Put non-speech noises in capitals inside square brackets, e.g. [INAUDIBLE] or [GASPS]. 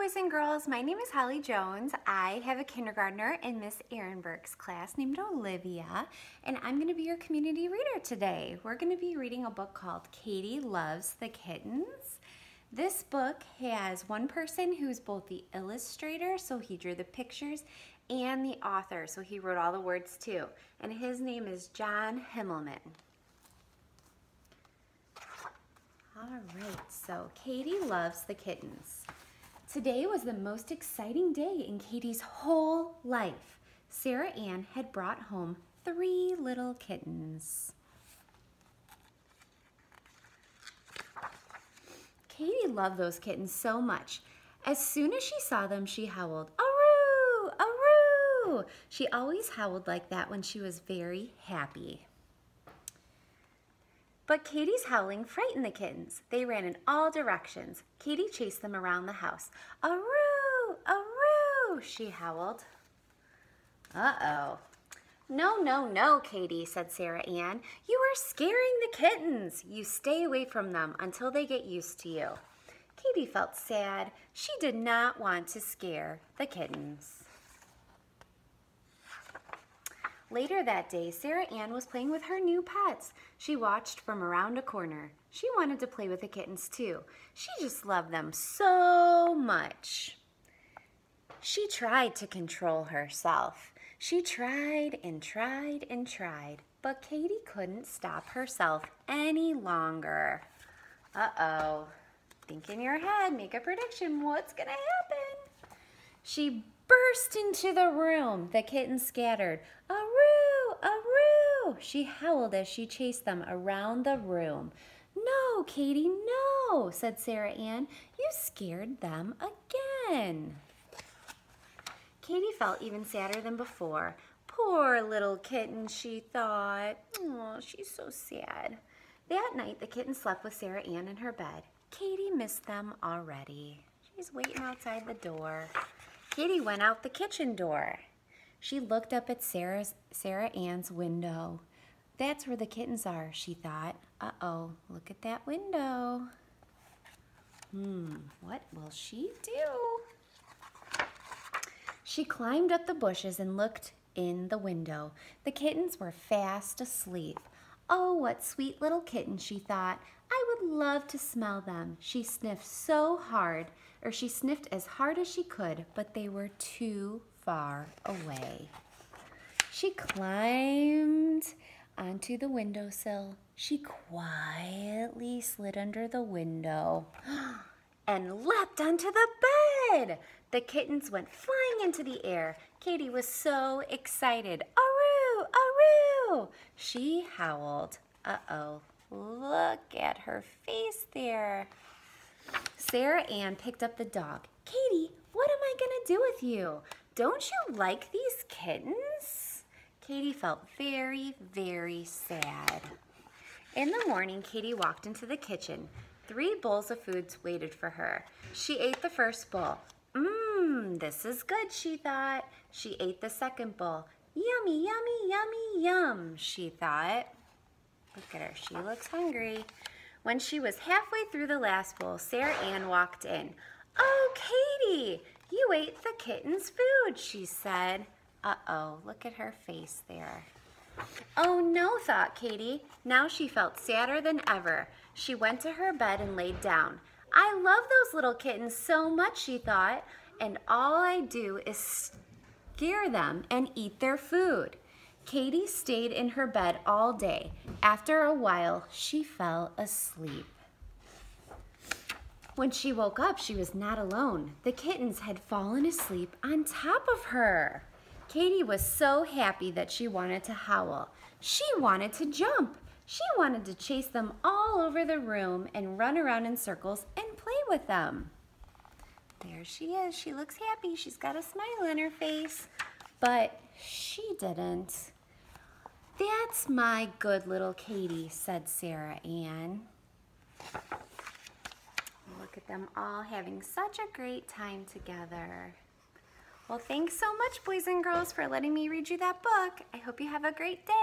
boys and girls. My name is Holly Jones. I have a kindergartner in Miss Ehrenberg's class named Olivia, and I'm going to be your community reader today. We're going to be reading a book called Katie Loves the Kittens. This book has one person who's both the illustrator, so he drew the pictures, and the author, so he wrote all the words too. And his name is John Himmelman. All right, so Katie loves the kittens. Today was the most exciting day in Katie's whole life. Sarah Ann had brought home three little kittens. Katie loved those kittens so much. As soon as she saw them, she howled, Aroo! Aroo! She always howled like that when she was very happy. But Katie's howling frightened the kittens. They ran in all directions. Katie chased them around the house. Aroo! Aroo! she howled. Uh-oh. No, no, no, Katie, said Sarah Ann. You are scaring the kittens. You stay away from them until they get used to you. Katie felt sad. She did not want to scare the kittens. Later that day, Sarah Ann was playing with her new pets. She watched from around a corner. She wanted to play with the kittens too. She just loved them so much. She tried to control herself. She tried and tried and tried, but Katie couldn't stop herself any longer. Uh-oh. Think in your head, make a prediction. What's gonna happen? She burst into the room. The kittens scattered. Aroo! Aroo! She howled as she chased them around the room. No, Katie, no, said Sarah Ann. You scared them again. Katie felt even sadder than before. Poor little kitten, she thought. Oh, she's so sad. That night, the kitten slept with Sarah Ann in her bed. Katie missed them already. She's waiting outside the door. Katie went out the kitchen door. She looked up at Sarah's, Sarah Ann's window. That's where the kittens are, she thought. Uh-oh, look at that window. Hmm, what will she do? She climbed up the bushes and looked in the window. The kittens were fast asleep. Oh, what sweet little kittens, she thought. I would love to smell them. She sniffed so hard or she sniffed as hard as she could, but they were too far away. She climbed onto the windowsill. She quietly slid under the window [GASPS] and leapt onto the bed. The kittens went flying into the air. Katie was so excited. Aroo, aroo! She howled. Uh-oh, look at her face there. Sarah Ann picked up the dog. Katie, what am I going to do with you? Don't you like these kittens? Katie felt very, very sad. In the morning, Katie walked into the kitchen. Three bowls of foods waited for her. She ate the first bowl. Mmm, this is good, she thought. She ate the second bowl. Yummy, yummy, yummy, yum, she thought. Look at her, she looks hungry. When she was halfway through the last bowl, Sarah Ann walked in. Oh, Katie, you ate the kitten's food, she said. Uh-oh, look at her face there. Oh no, thought Katie. Now she felt sadder than ever. She went to her bed and laid down. I love those little kittens so much, she thought, and all I do is scare them and eat their food. Katie stayed in her bed all day. After a while, she fell asleep. When she woke up, she was not alone. The kittens had fallen asleep on top of her. Katie was so happy that she wanted to howl. She wanted to jump. She wanted to chase them all over the room and run around in circles and play with them. There she is. She looks happy. She's got a smile on her face. But she didn't. That's my good little Katie, said Sarah Ann. Look at them all having such a great time together. Well, thanks so much, boys and girls, for letting me read you that book. I hope you have a great day.